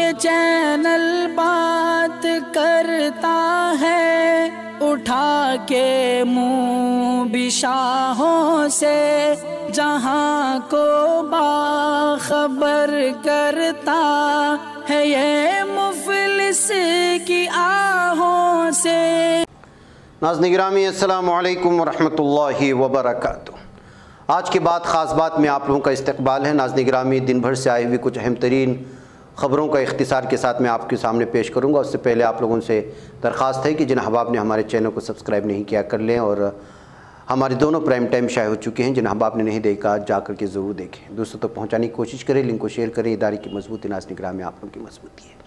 ये चैनल बात करता है उठा के मुँह बिशाहों से, जहाँ को बाखबर करता है ये मुफलिस की आहों से। नाजन ग्रामी अस्सलाम वालेकुम वरहमतुल्लाहि वबरकातुहू। आज के बाद ख़ास बात में आप लोगों का इस्तकबाल है। नाजन ग्रामी दिन भर से आई हुई कुछ अहम तरीन ख़बरों का इख्तिसार के साथ मैं आपके सामने पेश करूँगा। उससे पहले आप लोगों से दरख्वास्त है कि जिन अहबाब ने हमारे चैनल को सब्सक्राइब नहीं किया, कर लें और हमारे दोनों प्राइम टाइम शाये हो चुके हैं। जिन अहबाब ने नहीं देखा जा कर के ज़रूर देखें। दोस्तों तक तो पहुँचाने की कोशिश करें, लिंक को शेयर करें, इदारे की मजबूती नाजन ग्राम में आप लोगों की मजबूती है।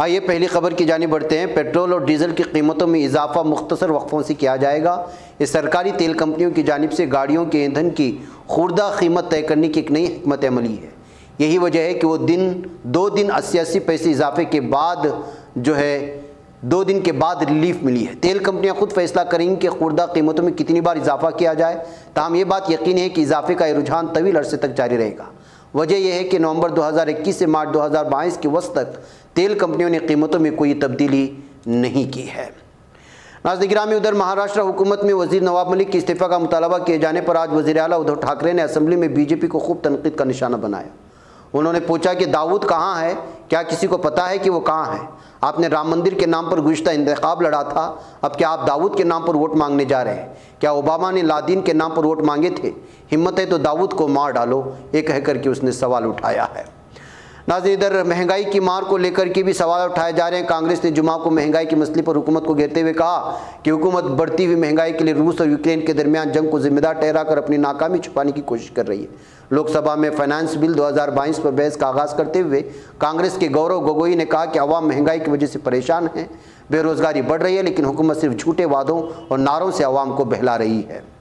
आइए, पहली खबर की जानी बढ़ते हैं। पेट्रोल और डीजल की कीमतों में इजाफा मुख्तसर वक्फों से किया जाएगा। इस सरकारी तेल कंपनियों की जानब से गाड़ियों के ईंधन की खुर्दा कीमत तय करने की एक नई हमत अमली है। यही वजह है कि वो दिन, दो दिन अस्सी अस्सी पैसे इजाफे के बाद जो है, दो दिन के बाद रिलीफ मिली है। तेल कंपनियाँ खुद फैसला करेंगी कि खुर्दा कीमतों में कितनी बार इजाफा किया जाए। ताहम ये बात यकीन है कि इजाफे का रुझान तवील अरसे तक जारी रहेगा। वजह यह है कि नवंबर 2021 से मार्च 2022 के वस्त तक तेल कंपनियों ने कीमतों में कोई तब्दीली नहीं की है। नाजनिगरामी उधर महाराष्ट्र हुकूमत में वज़ीर नवाब मलिक के इस्तीफ़ा का मुतालबा किए जाने पर आज वजी अला उद्धव ठाकरे ने असम्बली में बीजेपी को खूब तनकीद का निशाना बनाया। उन्होंने पूछा कि दाऊद कहाँ है? क्या किसी को पता है कि वो कहाँ है? आपने राम मंदिर के नाम पर गुज्त इंतखब लड़ा था। अब क्या आप दाऊद के नाम पर वोट मांगने जा रहे हैं? क्या ओबामा ने लादीन के नाम पर वोट मांगे थे? हिम्मत है तो दाऊद को मार डालो, ये कहकर के उसने सवाल उठाया है। नाजिन इधर महँगाई की मार को लेकर के भी सवाल उठाए जा रहे हैं। कांग्रेस ने जुमा को महँगाई के मसले पर हुकूमत को घेरते हुए कहा कि हुकूमत बढ़ती हुई महँगाई के लिए रूस और यूक्रेन के दरमियान जंग को जिम्मेदार ठहरा कर अपनी नाकामी छुपाने की कोशिश कर रही है। लोकसभा में फाइनेंस बिल 2022 पर बहस का आगाज़ करते हुए कांग्रेस के गौरव गोगोई ने कहा कि अवाम महँगाई की वजह से परेशान है। बेरोजगारी बढ़ रही है, लेकिन हुकूमत सिर्फ़ झूठे वादों और नारों से अवाम को बहला रही है।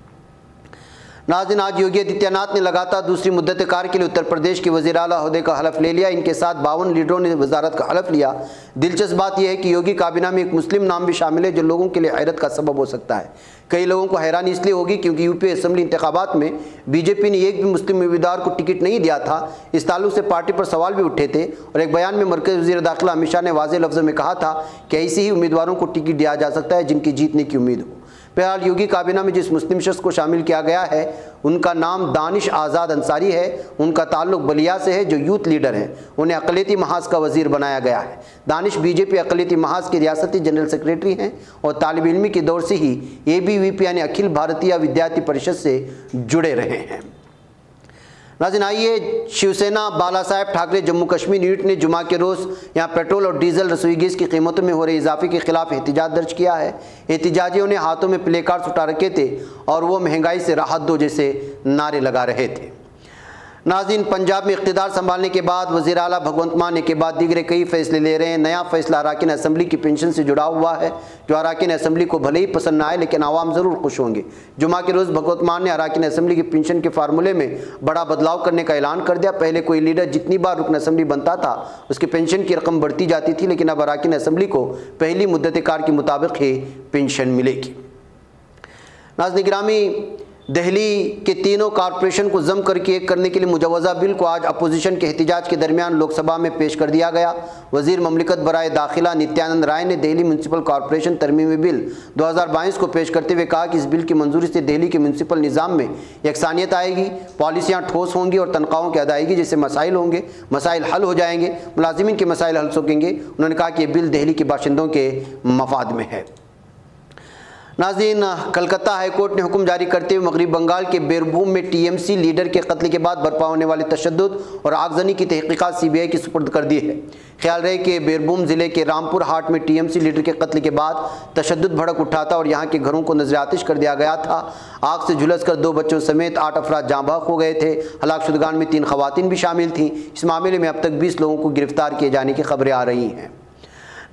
नाजिन आज योगी आदित्यनाथ ने लगातार दूसरी मुद्दत कार के लिए उत्तर प्रदेश के वजी अला अहदे का हलफ ले लिया। इनके साथ बावन लीडरों ने वजारत का हलफ लिया। दिलचस्प बात यह है कि योगी काबिना में एक मुस्लिम नाम भी शामिल है, जो लोगों के लिए हैरत का सबब हो सकता है। कई लोगों को हैरानी इसलिए होगी क्योंकि यूपी असम्बली इंतबात में बीजेपी ने एक भी मुस्लिम उम्मीदवार को टिकट नहीं दिया था। इस ताल्लुक से पार्टी पर सवाल भी उठे थे और एक बयान में मरकज़ वजी दाखिला अमित शाह ने वाजे लफ्ज़ों में कहा था कि ऐसे ही उम्मीदवारों को टिकट दिया जा सकता है जिनकी जीतने की उम्मीद हो। बहरहाल योगी काबिना में जिस मुस्लिम शख्स को शामिल किया गया है, उनका नाम दानिश आज़ाद अंसारी है। उनका ताल्लुक बलिया से है, जो यूथ लीडर हैं। उन्हें अकलीती महाज का वज़ीर बनाया गया है। दानिश बीजेपी अकलीती महाज के रियासती जनरल सेक्रेटरी हैं और तालब इलमी के दौर से ही ए बी वी पी यानी अखिल भारतीय विद्यार्थी परिषद से जुड़े रहे हैं। नाजिन आइए शिवसेना बाला साहेब ठाकरे जम्मू कश्मीर यूनिट ने जुमा के रोज़ यहाँ पेट्रोल और डीजल रसोई गैस की कीमतों में हो रहे इजाफे के खिलाफ एहतजाज दर्ज किया है। एहतजाजियों ने हाथों में प्ले कार्ड्स उठा रखे थे और वो महँगाई से राहत दो जैसे नारे लगा रहे थे। नाजिन पंजाब में इकतदार संभालने के बाद वजी अला भगवंत मान के बाद दीगरे कई फैसले ले रहे हैं। नया फैसला अरकान असम्बली की पेंशन से जुड़ा हुआ है, जो अरकान असम्बली को भले ही पसंद ना आए, लेकिन आवाम ज़रूर खुश होंगे। जुमा के रोज़ भगवंत मान ने अरकान असम्बली की पेंशन के फार्मूले में बड़ा बदलाव करने का ऐलान कर दिया। पहले कोई लीडर जितनी बार रुकन असम्बली बनता था, उसकी पेंशन की रकम बढ़ती जाती थी, लेकिन अब अरकान असम्बली को पहली मुद्दत कार के मुताबिक ही पेंशन मिलेगी। नाजन ग्रामी दहली के तीनों कॉरपोरेशन को जम करके एक करने के लिए मुजवजा बिल को आज अपोजिशन के एहतजाज के दरमियान लोकसभा में पेश कर दिया गया। वज़ीर ममलिकत बरए दाखिला नित्यानंद राय ने दिल्ली म्यूनसिपल कॉरपोरेशन तरमीमी बिल 2022 को पेश करते हुए कहा कि इस बिल की मंजूरी से दिल्ली के म्यूनसिपल निज़ाम में यकसानियत आएगी, पॉलिसियाँ ठोस होंगी और तनख्वाहों की अदायगी जैसे मसाइल होंगे, मसाइल हल हो जाएँगे, मुलाजिमिन के मसाइल हल सकेंगे उन्होंने कहा कि यह बिल दिल्ली के बाशिंदों के मफाद में है। नाजीन, कलकत्ता हाईकोर्ट ने हुक्म जारी करते हुए मगरब बंगाल के बेरभूम में टीएमसी लीडर के कत्ल के बाद बर्पा होने वाले तशद और आगजनी की तहकीक़त सी बी आई की सुपुर्द कर दी है। ख्याल रहे कि बेरभूम ज़िले के रामपुर हाट में टीएमसी लीडर के कत्ल के बाद तशद भड़क उठा था और यहाँ के घरों को नज़र आतिश कर दिया गया था। आग से झुलस कर दो बच्चों समेत आठ अफराद जाँबाक हो गए थे। हलाक शुदगान में तीन खवतिन भी शामिल थीं। इस मामले में अब तक बीस लोगों को गिरफ़्तार किए जाने की खबरें आ रही हैं।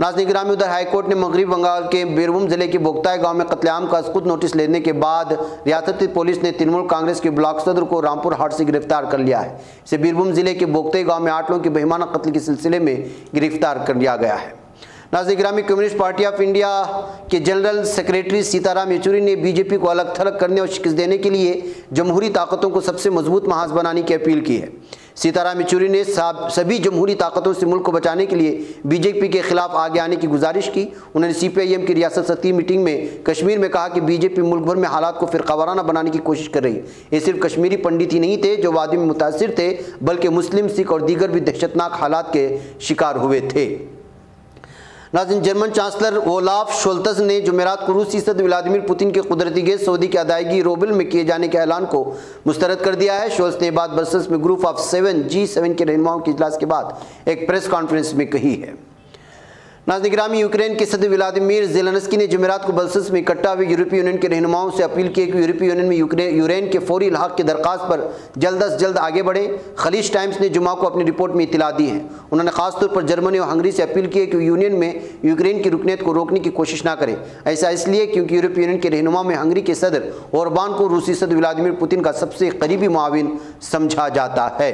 नाजन ग्राम उधर हाईकोर्ट ने मगरबी बंगाल के बीरभूम ज़िले के बोगताय गाँव में कतलेआम का खुद नोटिस लेने के बाद रियासती पुलिस ने तृणमूल कांग्रेस के ब्लॉक सदर को रामपुर हाट से गिरफ़्तार कर लिया है। इसे बीरभूम ज़िले के बोगताई गाँव में आठ लोगों के बेहमाना कत्ल के सिलसिले में गिरफ़्तार कर लिया गया है। नाजिक ग्रामी कम्युनिस्ट पार्टी ऑफ़ इंडिया के जनरल सेक्रेटरी सीताराम येचुरी ने बीजेपी को अलग थलग करने और शिकस्त देने के लिए जमहूरी ताकतों को सबसे मज़बूत महाज बनाने की अपील की है। सीताराम येचूरी ने सभी जमहूरी ताकतों से मुल्क को बचाने के लिए बीजेपी के खिलाफ आगे आने की गुजारिश की। उन्होंने सीपीआईएम की रियासत सती मीटिंग में कश्मीर में कहा कि बीजेपी मुल्क भर में हालात को फिर वाराना बनाने की कोशिश कर रही ये सिर्फ़ कश्मीरी पंडित ही नहीं थे जो वादी में मुतासर थे, बल्कि मुस्लिम सिख और दीगर भी दहशतनाक हालात के शिकार हुए थे। नाजिन जर्मन चांसलर ओलाफ शोल्तस ने जमेरात को रूसी सद व्लादिमिर पुतिन के कुदरती गैस सऊदी की अदायगी रोबिल में किए जाने के ऐलान को मुस्तरद कर दिया है। शोल्स ने बाद बरसस में group of seven, G seven के रहनुमाओं के इजलास के बाद एक प्रेस कॉन्फ्रेंस में कही है। नाजनिग्रामी यूक्रेन के सदर व्लादिमीर जेलनस्की ने जमेरात को बल्सस में इकट्ठा हुए यूरोपीय यूनियन के रहनुमाओं से अपील की कि यूरोपीय यूनियन में यूरेन के फौरी लाक की दरख्वास्त पर जल्द अज जल्द आगे बढ़े। खलीज टाइम्स ने जुमा को अपनी रिपोर्ट में इतला दी है। उन्होंने खासतौर पर जर्मनी और हंगरी से अपील की है कि यूनियन में यूक्रेन की रुकनीत को रोकने की कोशिश ना करें। ऐसा इसलिए क्योंकि यूरोपीय यूनियन के रहनुमा में हंगरी के सदर औरबान को रूसी सदर व्लादिमिर पुतिन का सबसे करीबी मुआविन समझा जाता है।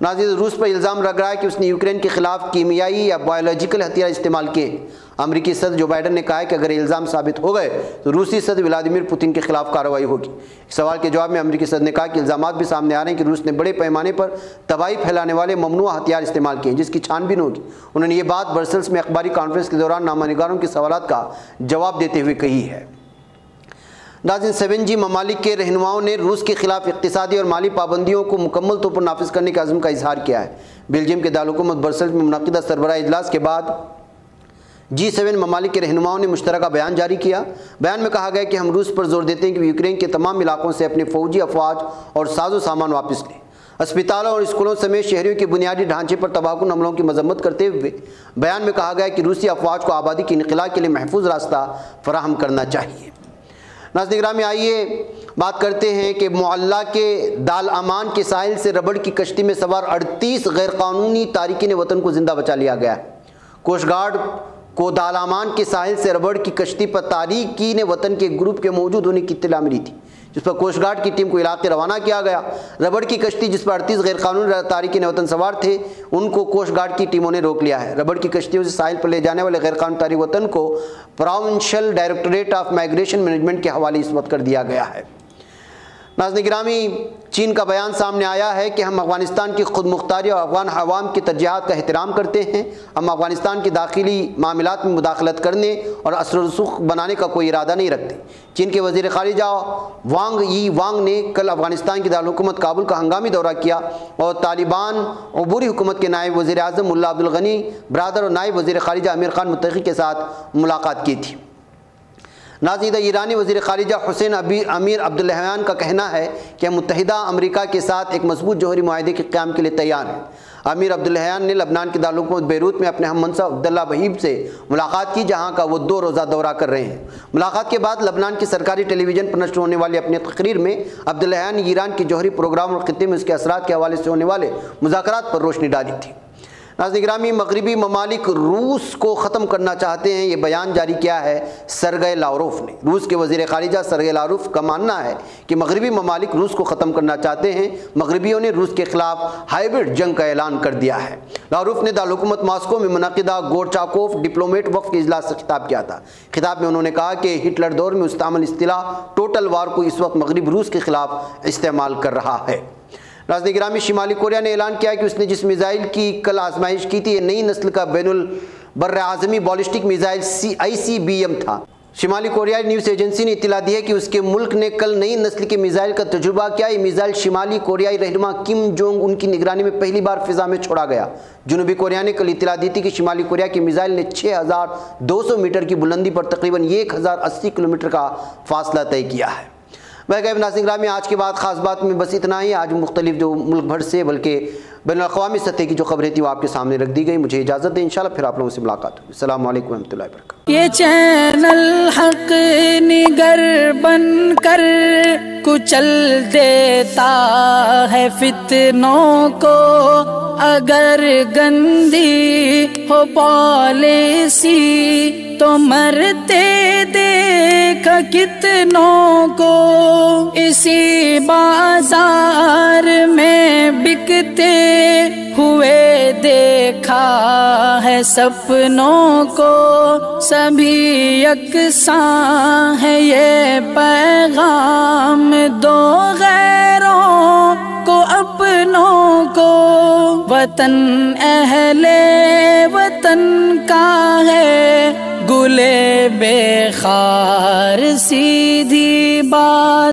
नाजिद रूस पर इल्ज़ाम लग रहा है कि उसने यूक्रेन के खिलाफ कीमियाई या बायोलॉजिकल हथियार इस्तेमाल किए। अमरीकी सदर जो बाइडन ने कहा है कि अगर इल्ज़ाम साबित हो गए तो रूसी सदर व्लादिमिर पुतिन के खिलाफ कार्रवाई होगी। सवाल के जवाब में अमरीकी सदर ने कहा कि इल्ज़ाम भी सामने आ रहे हैं कि रूस ने बड़े पैमाने पर तबाही फैलाने वाले ममनू हथियार इस्तेमाल किए जिसकी छानबीन होगी। उन्होंने ये बात ब्रसल्स में अखबारी कॉन्फ्रेंस के दौरान नामानिगारों के सवाल का जवाब देते हुए कही है। नाजिन सेवन जी ममालिक के रहनुमाओं ने रूस के खिलाफ इकतदी और माली पाबंदियों को मुकम्मल तौर पर नाफिज करने के अज़म का इजहार किया है। बेल्जियम के दारकूमत बरसल में मुनदा सरबरा इजलास के बाद जी सेवन ममालिक के रहनुमाओं ने मुश्तर बयान जारी किया। बयान में कहा गया कि हम रूस पर ज़ोर देते हैं कि यूक्रेन के तमाम इलाकों से अपने फौजी अफवाज और साजो सामान वापस लें। अस्पतालों और स्कूलों समेत शहरियों के बुनियादी ढांचे पर तबाहकुन हमलों की मजम्मत करते हुए बयान में कहा गया कि रूसी अफवाज को आबादी की इनकला के लिए महफूज रास्ता फराहम करना चाहिए। नाजनिगरा में आइए बात करते हैं कि मोल्ला के दाल अमान के साहिल से रबड़ की कश्ती में सवार अड़तीस गैरकानूनी तारकिन वतन को ज़िंदा बचा लिया गया। कोस्ट गार्ड को दालामान के साहिल से रबड़ की कश्ती पर तारीकी ने वतन के ग्रुप के मौजूद होने की इतला मिली थी, जिस पर कोस्ट गार्ड की टीम को इलाके रवाना किया गया। रबड़ की कश्ती, जिस पर अड़तीस गैर कानूनी तारीखी वतन सवार थे, उनको कोस्ट गार्ड की टीमों ने रोक लिया है। रबड़ की कश्तियों से साहिल पर ले जाने वाले गैर कानूनी तारीख वतन को provincial directorate of migration management के हवाले इस वक्त कर दिया गया है। नाजन ग्रामी चीन का बयान सामने आया है कि हम अफ़गानिस्तान की खुद मुख्तारी और अफगान अवाम की तरजीहत का एहतराम करते हैं। हम अफ़गानिस्तान की दाखिली मामलात में मुदाखलत करने और असर रसूख बनाने का कोई इरादा नहीं रखते। चीन के वज़ीर खारिजा वांग यी वांग ने कल अफ़गानिस्तान की दारकूमत काबुल का हंगामी दौरा किया और तालिबान अबूरी हुकूमत के नायब वजी अजम मुला अब्दुल गनी, बरदर और नायब वजी खारिजा आमिर खान मुतकी के साथ मुलाकात की थी। नाजीदा ईरानी वजी खारिजा हुसैन अबी अमीर अब्दुलहयान का कहना है कि हम मुतहदा अमरीका के साथ एक मज़बूत जौहरी माहे के क़्याम के लिए तैयार हैं। अमीर अब्दुलहयान ने लबनान के दारकूमत बैरूत में अपने हम मनसा अब्दुल्ला वहीब से मुलाकात की, जहाँ का वो दो रोज़ा दौरा कर रहे हैं। मुलाकात के बाद लबनान की सरकारी टेलीविज़न पर नष्ट होने वाली अपनी तकरीर में अब्दुलहयान ईरान की जौहरी प्रोग्राम और खत्े में उसके असरा के हवाले से होने वाले मुजाकर पर रोशनी डाली थी। नाजग्रामी मगरबी ममालिक रूस को ख़त्म करना चाहते हैं, ये बयान जारी किया है सरगय लारूफ ने। रूस के वज़ीर खारिजा सरगय लारूफ का मानना है कि मगरबी ममालिक रूस को ख़त्म करना चाहते हैं। मगरबियों ने रूस के खिलाफ हाइब्रिड जंग का ऐलान कर दिया है। लारूफ ने दारकूमत मास्को में मनदा गोरचाकोफ डिप्लोमेट वक्त के इजलास से खिताब किया था। खिताब में उन्होंने कहा कि हिटलर दौर में उस्तामल असतला टोटल वार को इस वक्त मगरब रूस के खिलाफ इस्तेमाल कर रहा है। राजनी ग्रामी शिमाली कोरिया ने ऐलान किया कि उसने जिस मिज़ाइल की कल आजमाइश की थी नई नस्ल का बैनुल बर Azmi ballistic missile C I C B M था। शिमाली कोरियाई न्यूज़ एजेंसी ने इतला दी है कि उसके मुल्क ने कल नई नस्ल के मिज़ाइल का तजुर्बा किया। ये मिज़ाइल शिमाली कोरियाई रहनुमा किम जोंग उनकी निगरानी में पहली बार फिजा में छोड़ा गया। जनूबी कोरिया ने कल इतला दी थी कि शिमाली कोरिया की मिज़ाइल ने 6200 मीटर की बुलंदी पर तकरीबन 1080 किलोमीटर का फासला तय किया है। मैं गैब नासिक में आज के बाद ख़ास बात में बस इतना ही। आज मुख्तलिफ़ जो मुल्क भर से, बल्कि बैन अवी सतह की जो खबरें थी, वो आपके सामने रख दी गई। मुझे इजाज़त दें, इंशाल्लाह, फिर आप लोगों से मुलाकात होगी। अल्लाम वरहमल वर्क ये चैनल हक निगर बन कर कुचल देता है फितनों को। अगर गंदी हो पॉलिसी तो मरते देख कितनों को। इसी बाज़ार में बिकते हुए देखा है सपनों को। सभी यकसा है ये पैगाम दो गैरों को अपनों वतन अहले वतन का है? गुले बेखार सीधी